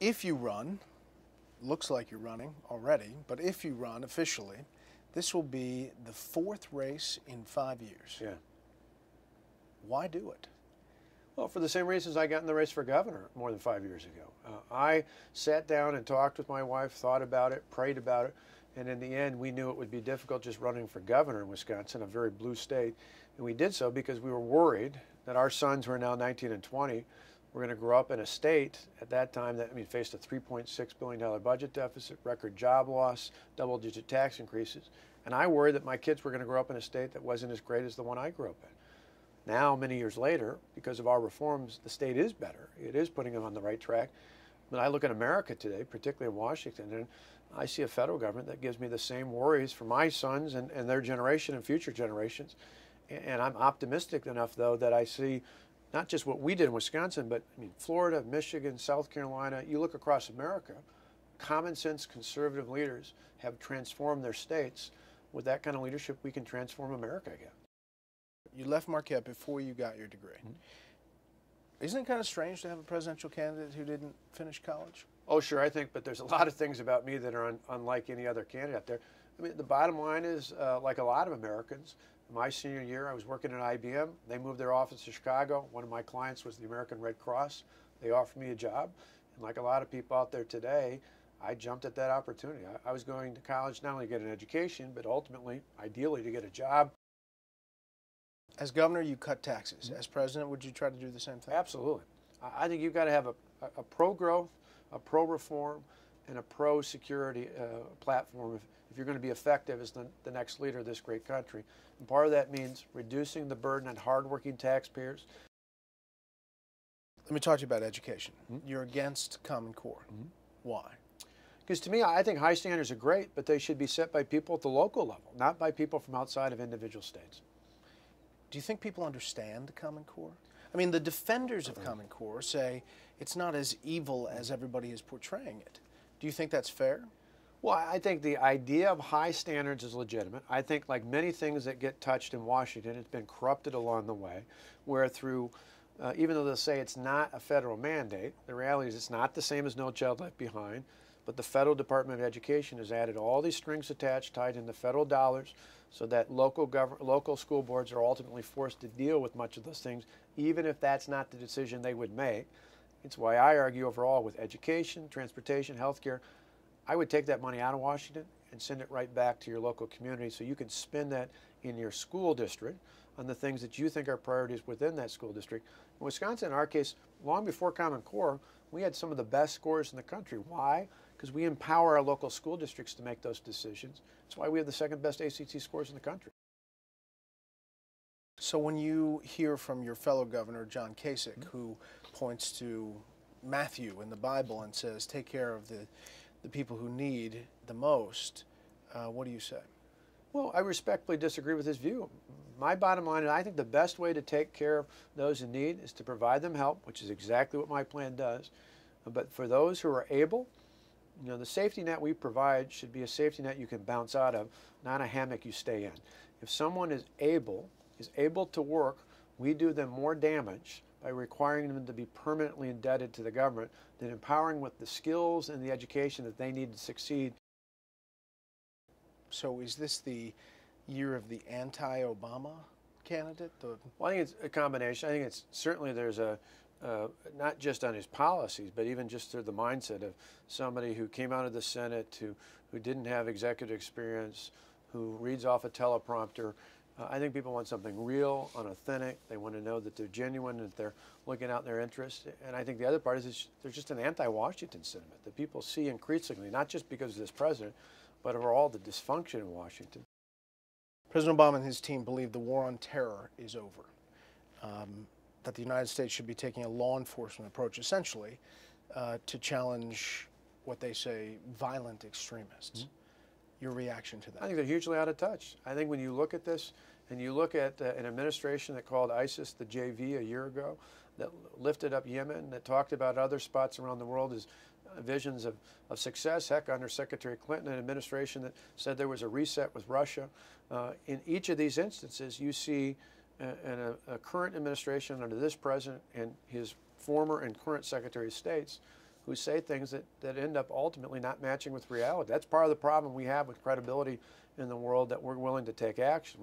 If you run, looks like you're running already, but if you run officially, this will be the fourth race in five years. Yeah. Why do it? Well, for the same reasons I got in the race for governor more than five years ago. Uh, I sat down and talked with my wife, thought about it, prayed about it, and in the end, we knew it would be difficult just running for governor in Wisconsin, a very blue state. And we did so because we were worried that our sons, who are now 19 and 20, were going to grow up in a state at that time that I mean faced a 3.6 billion dollar budget deficit, record job loss, double-digit tax increases, and I worried that my kids were going to grow up in a state that wasn't as great as the one I grew up in. Now, many years later, because of our reforms, the state is better. It is putting them on the right track. But I look at America today, particularly in Washington, and I see a federal government that gives me the same worries for my sons and, and their generation and future generations. And I'm optimistic enough, though, that I see not just what we did in Wisconsin, but I mean, Florida, Michigan, South Carolina, you look across America, common sense conservative leaders have transformed their states. With that kind of leadership, we can transform America again. You left Marquette before you got your degree. Mm -hmm. Isn't it kind of strange to have a presidential candidate who didn't finish college? Oh, sure, I think, but there's a lot of things about me that are un unlike any other candidate out there. I mean, the bottom line is, uh, like a lot of Americans, my senior year, I was working at IBM. They moved their office to Chicago. One of my clients was the American Red Cross. They offered me a job. And like a lot of people out there today, I jumped at that opportunity. I, I was going to college not only to get an education, but ultimately, ideally, to get a job. As governor, you cut taxes. Mm-hmm. As president, would you try to do the same thing? Absolutely. I think you've got to have a, a pro-growth, a pro-reform, and a pro-security uh, platform if, if, you're going to be effective as the, the next leader of this great country. And part of that means reducing the burden on hardworking taxpayers. Let me talk to you about education. Mm -hmm. You're against Common Core. Mm -hmm. Why? Because to me, I think high standards are great, but they should be set by people at the local level, not by people from outside of individual states. Do you think people understand the Common Core? I mean, the defenders of Common Core say it's not as evil as everybody is portraying it. Do you think that's fair? Well, I think the idea of high standards is legitimate. I think, like many things that get touched in Washington, it's been corrupted along the way, where through, uh, even though they'll say it's not a federal mandate, the reality is it's not the same as No Child Left Behind, but the federal Department of Education has added all these strings attached tied into federal dollars so that local government, local school boards are ultimately forced to deal with much of those things, even if that's not the decision they would make. It's why I argue overall with education, transportation, healthcare, I would take that money out of Washington and send it right back to your local community so you can spend that in your school district on the things that you think are priorities within that school district. In Wisconsin, in our case, long before Common Core, we had some of the best scores in the country. Why? Because we empower our local school districts to make those decisions. That's why we have the second best ACT scores in the country. So when you hear from your fellow governor, John Kasich, mm -hmm. who points to Matthew in the Bible and says, take care of the, the people who need the most, uh, what do you say? Well, I respectfully disagree with his view. My bottom line is I think the best way to take care of those in need is to provide them help, which is exactly what my plan does. But for those who are able, you know, the safety net we provide should be a safety net you can bounce out of, not a hammock you stay in. If someone is able, is able to work, we do them more damage by requiring them to be permanently indebted to the government than empowering with the skills and the education that they need to succeed. So is this the year of the anti-Obama candidate? Well, I think it's a combination. I think it's certainly there's a uh, not just on his policies, but even just through the mindset of somebody who came out of the Senate who, who didn't have executive experience, who reads off a teleprompter, uh, I think people want something real, unauthentic. They want to know that they're genuine, that they're looking out in their interest. And I think the other part is there's just an anti-Washington sentiment that people see increasingly, not just because of this president, but over all the dysfunction in Washington. President Obama and his team believe the war on terror is over. Um, that the United States should be taking a law enforcement approach, essentially, uh, to challenge what they say violent extremists. Mm -hmm your reaction to that? I think they're hugely out of touch. I think when you look at this and you look at uh, an administration that called ISIS the JV a year ago, that lifted up Yemen, that talked about other spots around the world as uh, visions of, of success. Heck, under Secretary Clinton, an administration that said there was a reset with Russia. Uh, in each of these instances, you see uh, a, a current administration under this president and his former and current Secretary of States who say things that, that end up ultimately not matching with reality. That's part of the problem we have with credibility in the world that we're willing to take action.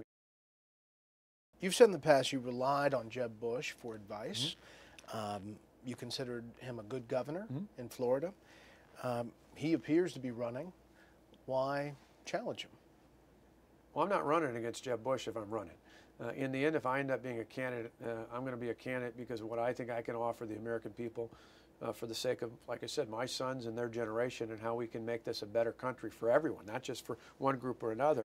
You've said in the past you relied on Jeb Bush for advice. Um, you considered him a good governor in Florida. Um, he appears to be running. Why challenge him? Well, I'm not running against Jeb Bush if I'm running. Uh, in the end, if I end up being a candidate, uh, I'm going to be a candidate because of what I think I can offer the American people uh, for the sake of, like I said, my sons and their generation and how we can make this a better country for everyone, not just for one group or another.